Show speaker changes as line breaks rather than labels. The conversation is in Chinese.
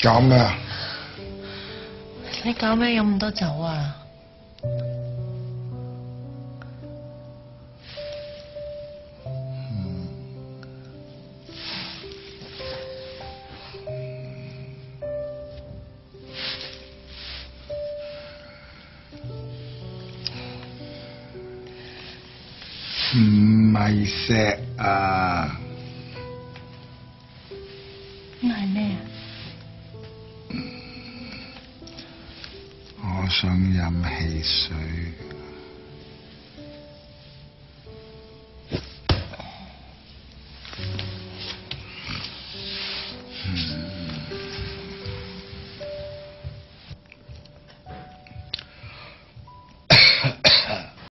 搞咩啊？
你搞咩饮咁多酒啊？
唔系食啊？
系咩啊？
我想饮汽水。